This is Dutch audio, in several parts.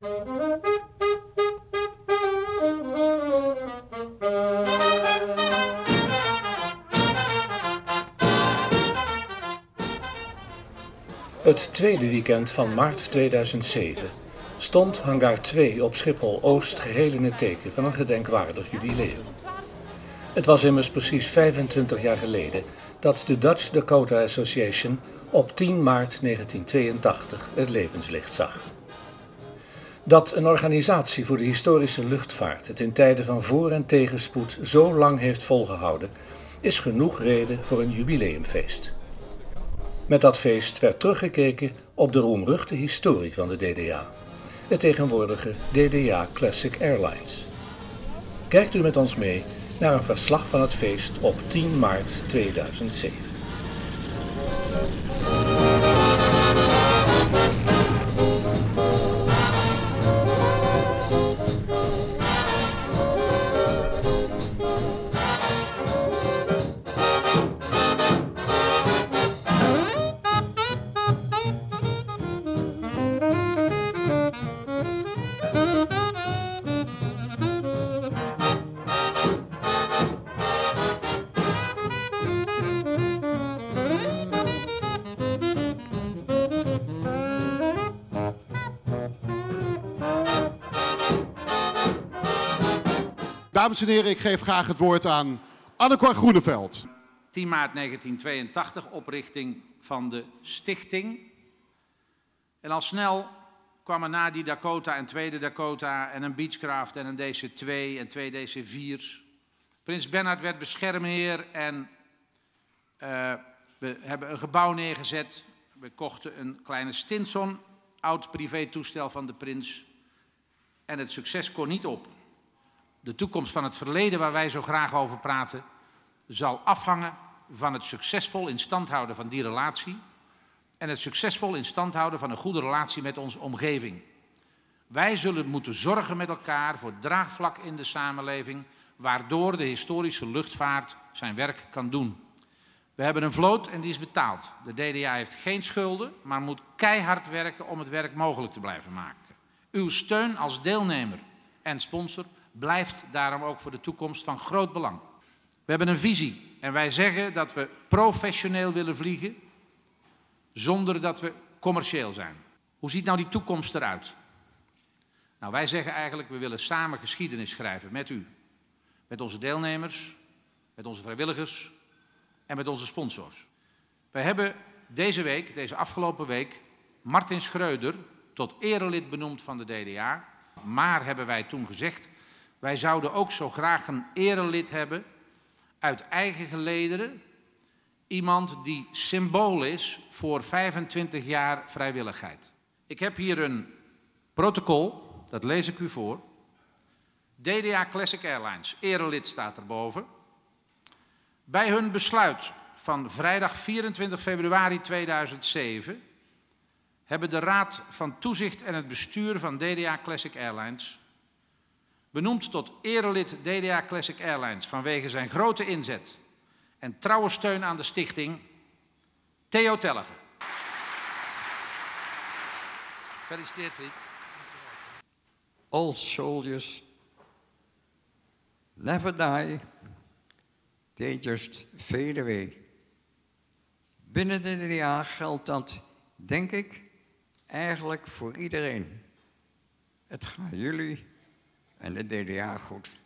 Het tweede weekend van maart 2007 stond hangar 2 op Schiphol-Oost geheel in het teken van een gedenkwaardig jubileum. Het was immers precies 25 jaar geleden dat de Dutch Dakota Association op 10 maart 1982 het levenslicht zag. Dat een organisatie voor de historische luchtvaart het in tijden van voor- en tegenspoed zo lang heeft volgehouden, is genoeg reden voor een jubileumfeest. Met dat feest werd teruggekeken op de roemruchte historie van de DDA, de tegenwoordige DDA Classic Airlines. Kijkt u met ons mee naar een verslag van het feest op 10 maart 2007. Dames en heren, ik geef graag het woord aan Annecor Groeneveld. 10 maart 1982, oprichting van de stichting. En al snel kwam er na die Dakota en tweede Dakota en een Beechcraft en een DC-2 en twee DC-4's. Prins Bernhard werd beschermheer en uh, we hebben een gebouw neergezet. We kochten een kleine Stinson, oud privé-toestel van de prins. En het succes kon niet op de toekomst van het verleden waar wij zo graag over praten, zal afhangen van het succesvol in stand houden van die relatie en het succesvol in stand houden van een goede relatie met onze omgeving. Wij zullen moeten zorgen met elkaar voor draagvlak in de samenleving, waardoor de historische luchtvaart zijn werk kan doen. We hebben een vloot en die is betaald. De DDA heeft geen schulden, maar moet keihard werken om het werk mogelijk te blijven maken. Uw steun als deelnemer en sponsor blijft daarom ook voor de toekomst van groot belang. We hebben een visie en wij zeggen dat we professioneel willen vliegen zonder dat we commercieel zijn. Hoe ziet nou die toekomst eruit? Nou, wij zeggen eigenlijk, we willen samen geschiedenis schrijven met u. Met onze deelnemers, met onze vrijwilligers en met onze sponsors. Wij hebben deze week, deze afgelopen week, Martin Schreuder tot erelid benoemd van de DDA. Maar hebben wij toen gezegd, wij zouden ook zo graag een erelid hebben uit eigen gelederen. Iemand die symbool is voor 25 jaar vrijwilligheid. Ik heb hier een protocol, dat lees ik u voor. DDA Classic Airlines, erelid staat erboven. Bij hun besluit van vrijdag 24 februari 2007 hebben de Raad van Toezicht en het bestuur van DDA Classic Airlines Benoemd tot erelid DDA Classic Airlines vanwege zijn grote inzet en trouwe steun aan de stichting Theo Tellige. Gefeliciteerd, vriend. All soldiers never die, they just fade away. Binnen de DDA geldt dat, denk ik, eigenlijk voor iedereen. Het gaat jullie en de DDA goed.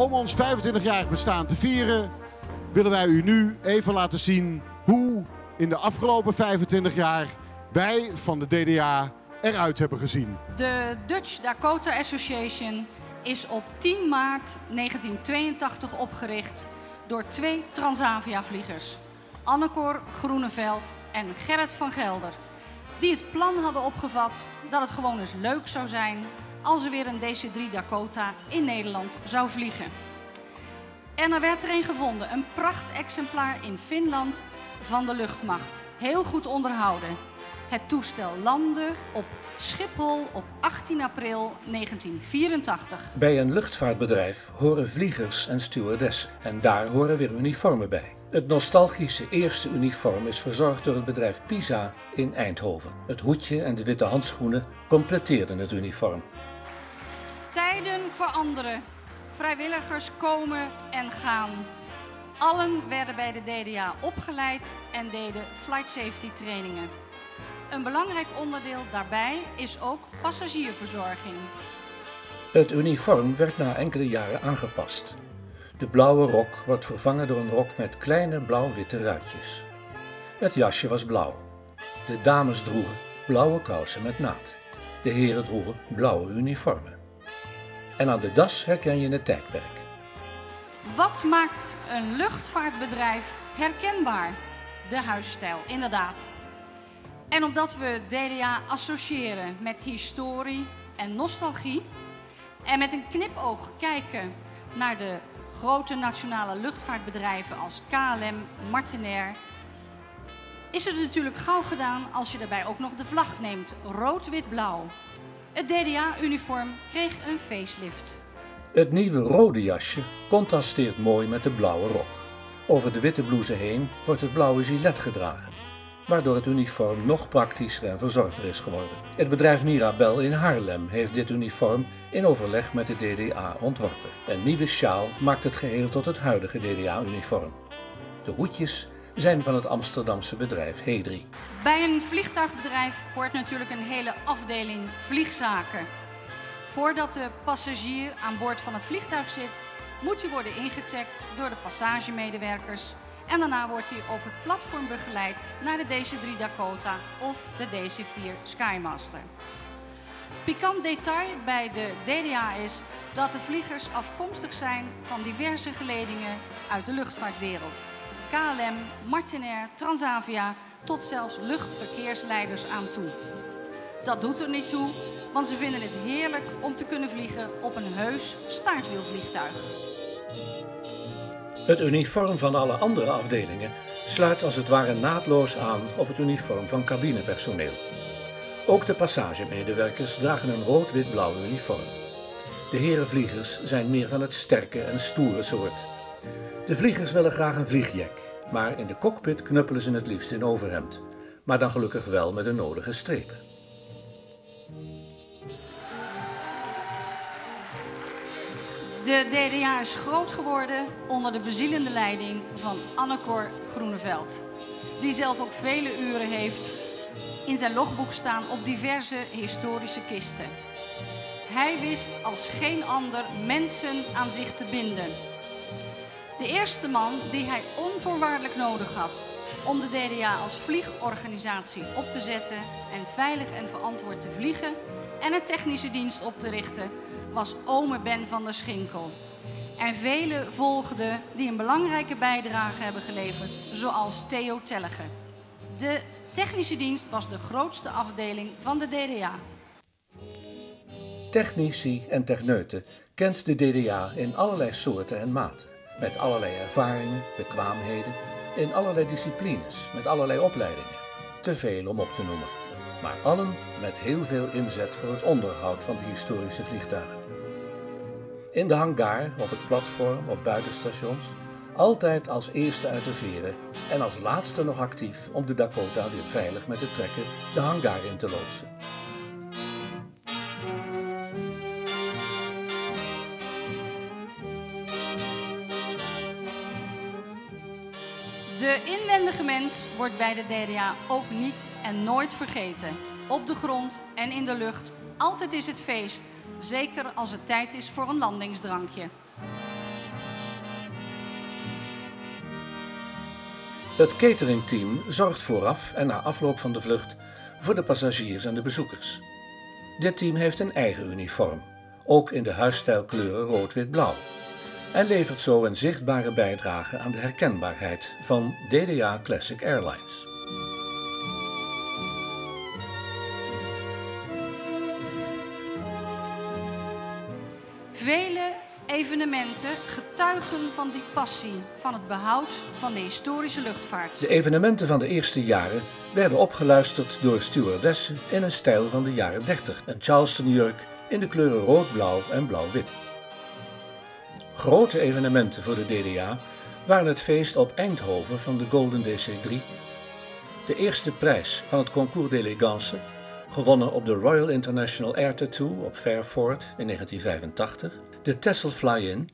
Om ons 25-jarig bestaan te vieren willen wij u nu even laten zien hoe in de afgelopen 25 jaar wij van de DDA eruit hebben gezien. De Dutch Dakota Association is op 10 maart 1982 opgericht door twee Transavia-vliegers. Annecor Groeneveld en Gerrit van Gelder. Die het plan hadden opgevat dat het gewoon eens leuk zou zijn als er weer een DC-3 Dakota in Nederland zou vliegen. En er werd er een gevonden, een prachtexemplaar in Finland van de luchtmacht. Heel goed onderhouden. Het toestel landde op Schiphol op 18 april 1984. Bij een luchtvaartbedrijf horen vliegers en stewardessen. En daar horen weer uniformen bij. Het nostalgische eerste uniform is verzorgd door het bedrijf Pisa in Eindhoven. Het hoedje en de witte handschoenen completeerden het uniform. Tijden veranderen. Vrijwilligers komen en gaan. Allen werden bij de DDA opgeleid en deden flight safety trainingen. Een belangrijk onderdeel daarbij is ook passagierverzorging. Het uniform werd na enkele jaren aangepast. De blauwe rok wordt vervangen door een rok met kleine blauw-witte ruitjes. Het jasje was blauw. De dames droegen blauwe kousen met naad. De heren droegen blauwe uniformen. En aan de das herken je het tijdperk. Wat maakt een luchtvaartbedrijf herkenbaar? De huisstijl, inderdaad. En omdat we DDA associëren met historie en nostalgie en met een knipoog kijken naar de grote nationale luchtvaartbedrijven als KLM, Martinair, is het natuurlijk gauw gedaan als je daarbij ook nog de vlag neemt, rood-wit-blauw. Het DDA-uniform kreeg een facelift. Het nieuwe rode jasje contrasteert mooi met de blauwe rok. Over de witte blouse heen wordt het blauwe gilet gedragen, waardoor het uniform nog praktischer en verzorgder is geworden. Het bedrijf Mirabel in Haarlem heeft dit uniform in overleg met de DDA ontworpen. Een nieuwe sjaal maakt het geheel tot het huidige DDA-uniform. De hoedjes zijn van het Amsterdamse bedrijf Hedri. Bij een vliegtuigbedrijf hoort natuurlijk een hele afdeling vliegzaken. Voordat de passagier aan boord van het vliegtuig zit, moet hij worden ingecheckt door de passagemedewerkers. En daarna wordt hij over het platform begeleid naar de DC-3 Dakota of de DC-4 Skymaster. Pikant detail bij de DDA is dat de vliegers afkomstig zijn van diverse geledingen uit de luchtvaartwereld. KLM, Martinair, Transavia, tot zelfs luchtverkeersleiders aan toe. Dat doet er niet toe, want ze vinden het heerlijk om te kunnen vliegen op een heus staartwielvliegtuig. Het uniform van alle andere afdelingen sluit als het ware naadloos aan op het uniform van cabinepersoneel. Ook de passagemedewerkers dragen een rood-wit-blauw uniform. De heren vliegers zijn meer van het sterke en stoere soort. De vliegers willen graag een vliegjack, maar in de cockpit knuppelen ze het liefst in overhemd. Maar dan gelukkig wel met de nodige strepen. De DDA is groot geworden onder de bezielende leiding van Annecor Groeneveld. Die zelf ook vele uren heeft in zijn logboek staan op diverse historische kisten. Hij wist als geen ander mensen aan zich te binden. De eerste man die hij onvoorwaardelijk nodig had om de DDA als vliegorganisatie op te zetten en veilig en verantwoord te vliegen en een technische dienst op te richten, was ome Ben van der Schinkel. En velen volgden die een belangrijke bijdrage hebben geleverd, zoals Theo Tellege. De technische dienst was de grootste afdeling van de DDA. Technici en techneuten kent de DDA in allerlei soorten en maten, met allerlei ervaringen, bekwaamheden, in allerlei disciplines, met allerlei opleidingen. Te veel om op te noemen, maar allen met heel veel inzet voor het onderhoud van de historische vliegtuigen. In de hangar, op het platform, op buitenstations, altijd als eerste uit de veren en als laatste nog actief om de Dakota weer veilig met de trekker de hangar in te loodsen. Mens wordt bij de DDA ook niet en nooit vergeten. Op de grond en in de lucht, altijd is het feest. Zeker als het tijd is voor een landingsdrankje. Het cateringteam zorgt vooraf en na afloop van de vlucht voor de passagiers en de bezoekers. Dit team heeft een eigen uniform, ook in de huisstijlkleuren rood-wit-blauw. En levert zo een zichtbare bijdrage aan de herkenbaarheid van DDA Classic Airlines. Vele evenementen getuigen van die passie, van het behoud van de historische luchtvaart. De evenementen van de eerste jaren werden opgeluisterd door stewardessen in een stijl van de jaren 30. Een Charleston jurk in de kleuren rood-blauw en blauw-wit. Grote evenementen voor de DDA waren het feest op Eindhoven van de Golden DC-3, de eerste prijs van het Concours d'Elegance, gewonnen op de Royal International Air Tattoo op Fairford in 1985, de Texel Fly-In,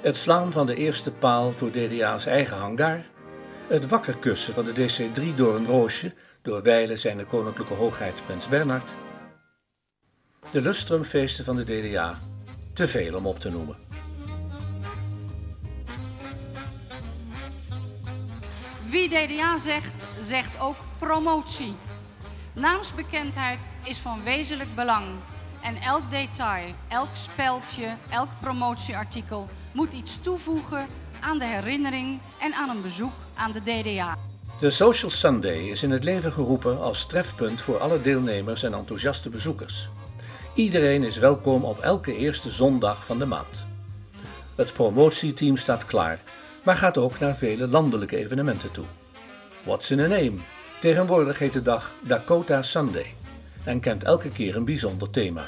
het slaan van de eerste paal voor DDA's eigen hangar, het wakkerkussen van de DC-3 door een roosje door wijlen zijn de koninklijke hoogheid prins Bernhard, de lustrumfeesten van de DDA, te veel om op te noemen. Wie DDA zegt, zegt ook promotie. Naamsbekendheid is van wezenlijk belang. En elk detail, elk speldje, elk promotieartikel moet iets toevoegen aan de herinnering en aan een bezoek aan de DDA. De Social Sunday is in het leven geroepen als trefpunt voor alle deelnemers en enthousiaste bezoekers. Iedereen is welkom op elke eerste zondag van de maand. Het promotieteam staat klaar, maar gaat ook naar vele landelijke evenementen toe. What's in a name? Tegenwoordig heet de dag Dakota Sunday en kent elke keer een bijzonder thema.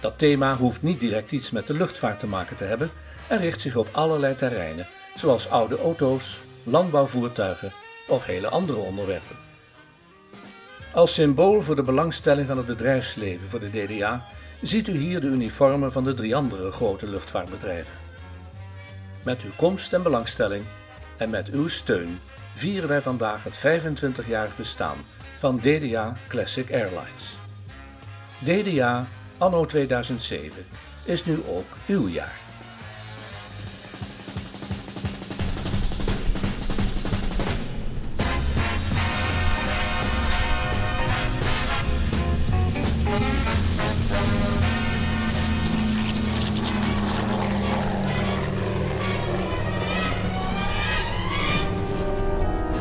Dat thema hoeft niet direct iets met de luchtvaart te maken te hebben en richt zich op allerlei terreinen, zoals oude auto's, landbouwvoertuigen of hele andere onderwerpen. Als symbool voor de belangstelling van het bedrijfsleven voor de DDA ziet u hier de uniformen van de drie andere grote luchtvaartbedrijven. Met uw komst en belangstelling en met uw steun vieren wij vandaag het 25-jarig bestaan van DDA Classic Airlines. DDA anno 2007 is nu ook uw jaar.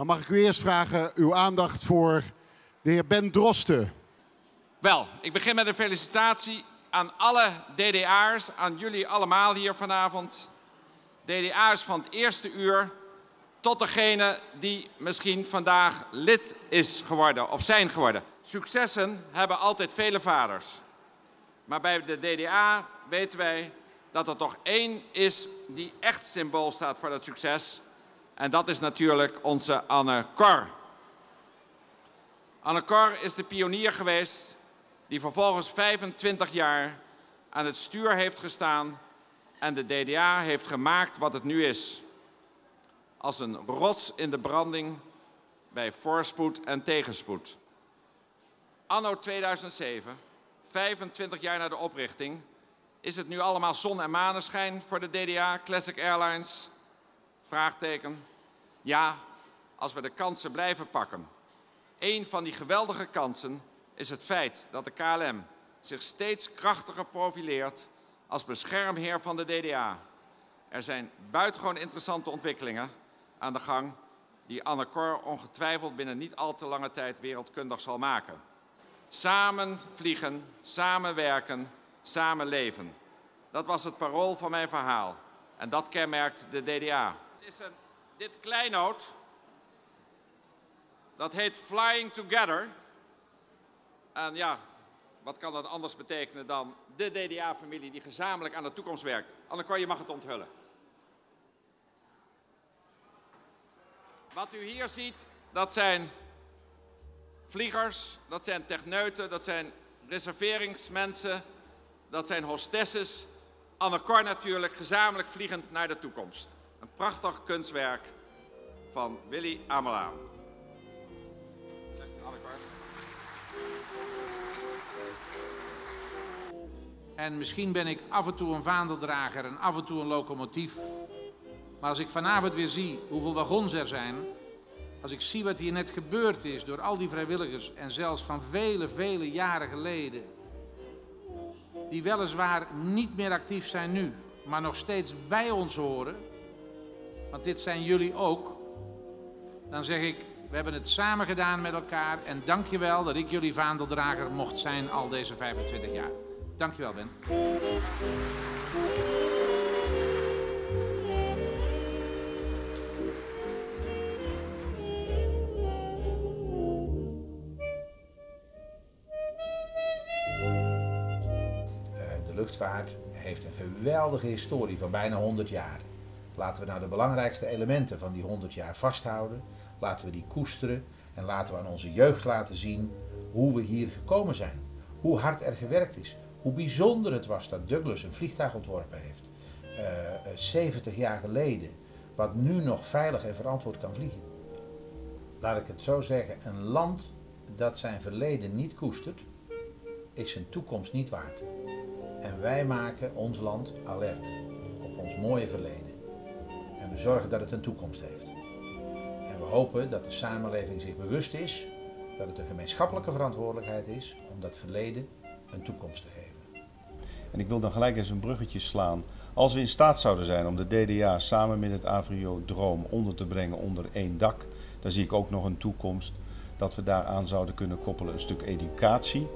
Maar mag ik u eerst vragen uw aandacht voor de heer Ben Drosten. Wel, ik begin met een felicitatie aan alle DDA'ers, aan jullie allemaal hier vanavond. DDA'ers van het eerste uur tot degene die misschien vandaag lid is geworden of zijn geworden. Successen hebben altijd vele vaders. Maar bij de DDA weten wij dat er toch één is die echt symbool staat voor dat succes. En dat is natuurlijk onze Anne Cor. Anne Cor is de pionier geweest die vervolgens 25 jaar aan het stuur heeft gestaan en de DDA heeft gemaakt wat het nu is. Als een rots in de branding bij voorspoed en tegenspoed. Anno 2007, 25 jaar na de oprichting, is het nu allemaal zon en maneschijn voor de DDA Classic Airlines? Vraagteken. Ja, als we de kansen blijven pakken. Een van die geweldige kansen is het feit dat de KLM zich steeds krachtiger profileert als beschermheer van de DDA. Er zijn buitengewoon interessante ontwikkelingen aan de gang die Anne Cor ongetwijfeld binnen niet al te lange tijd wereldkundig zal maken. Samen vliegen, samenwerken, samen leven. Dat was het parool van mijn verhaal. En dat kenmerkt de DDA. Is een dit kleinoot, dat heet Flying Together. En ja, wat kan dat anders betekenen dan de DDA-familie die gezamenlijk aan de toekomst werkt? Anneke, je mag het onthullen. Wat u hier ziet, dat zijn vliegers, dat zijn techneuten, dat zijn reserveringsmensen, dat zijn hostesses, Anne Cor natuurlijk, gezamenlijk vliegend naar de toekomst. Een prachtig kunstwerk van Willy Amelaan. En misschien ben ik af en toe een vaandeldrager en af en toe een locomotief. Maar als ik vanavond weer zie hoeveel wagons er zijn, als ik zie wat hier net gebeurd is door al die vrijwilligers en zelfs van vele, vele jaren geleden, die weliswaar niet meer actief zijn nu, maar nog steeds bij ons horen, want dit zijn jullie ook, dan zeg ik, we hebben het samen gedaan met elkaar en dank je wel dat ik jullie vaandeldrager mocht zijn al deze 25 jaar. Dankjewel, Ben. Eh, de luchtvaart heeft een geweldige historie van bijna 100 jaar. Laten we nou de belangrijkste elementen van die 100 jaar vasthouden. Laten we die koesteren en laten we aan onze jeugd laten zien hoe we hier gekomen zijn. Hoe hard er gewerkt is. Hoe bijzonder het was dat Douglas een vliegtuig ontworpen heeft. Uh, 70 jaar geleden. Wat nu nog veilig en verantwoord kan vliegen. Laat ik het zo zeggen. Een land dat zijn verleden niet koestert, is zijn toekomst niet waard. En wij maken ons land alert op ons mooie verleden. We zorgen dat het een toekomst heeft. En we hopen dat de samenleving zich bewust is dat het een gemeenschappelijke verantwoordelijkheid is om dat verleden een toekomst te geven. En ik wil dan gelijk eens een bruggetje slaan. Als we in staat zouden zijn om de DDA samen met het Avrio Droom onder te brengen onder één dak, dan zie ik ook nog een toekomst dat we daaraan zouden kunnen koppelen een stuk educatie.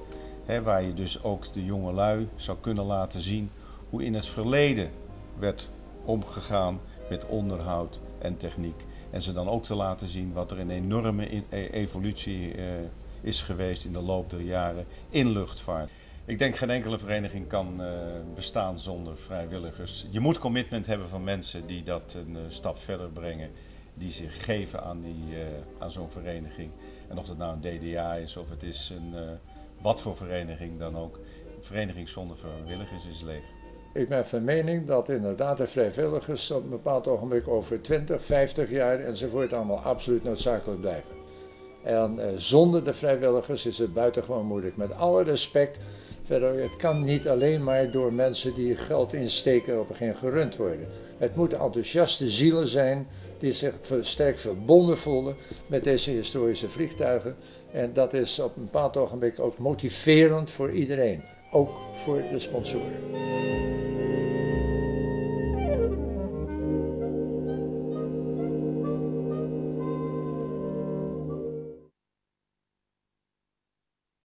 Hè, waar je dus ook de jonge lui zou kunnen laten zien hoe in het verleden werd omgegaan met onderhoud en techniek. En ze dan ook te laten zien wat er een enorme e-, evolutie eh, is geweest in de loop der jaren in luchtvaart. Ik denk geen enkele vereniging kan uh, bestaan zonder vrijwilligers. Je moet commitment hebben van mensen die dat een uh, stap verder brengen, die zich geven aan, die, aan zo'n vereniging. En of dat nou een DDA is of het is een wat voor vereniging dan ook. Een vereniging zonder vrijwilligers is leeg. Ik ben van mening dat inderdaad de vrijwilligers op een bepaald ogenblik over 20, 50 jaar enzovoort allemaal absoluut noodzakelijk blijven. En zonder de vrijwilligers is het buitengewoon moeilijk. Met alle respect Verder, het kan niet alleen maar door mensen die geld insteken op een gegeven gerund worden. Het moeten enthousiaste zielen zijn die zich sterk verbonden voelen met deze historische vliegtuigen. En dat is op een bepaald ogenblik ook motiverend voor iedereen, ook voor de sponsoren.